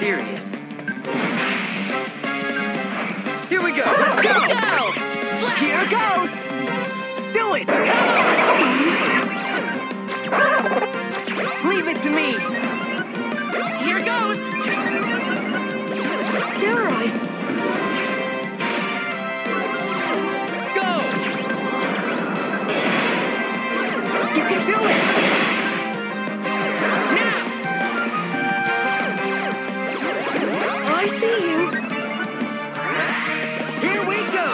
serious. Here we go! Let's go! Go! Here goes! Do it! Leave it to me! Here goes! Terrorize! Go! You can do it! I see you! Here we go!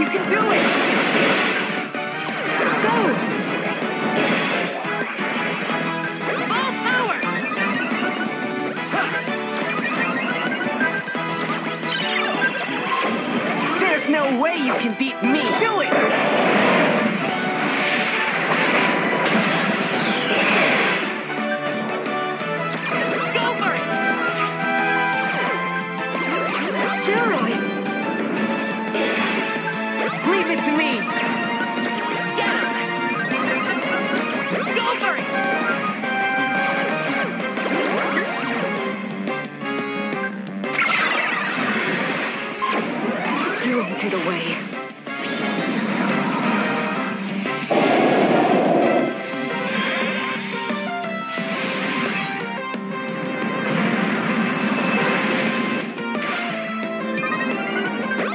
You can do it! Go! All power! There's no way you can beat me! Do it! Won't get away.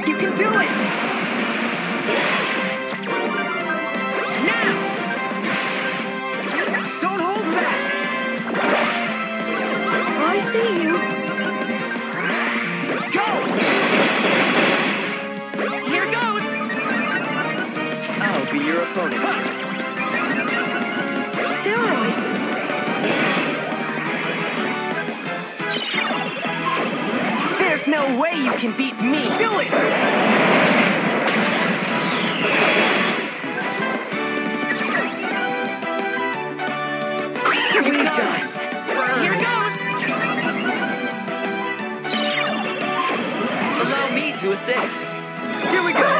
You can do it! Your opponent. There's no way you can beat me! Do it! Here goes! Allow me to assist. Here we go!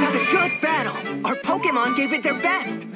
Was a good battle! Our Pokemon gave it their best!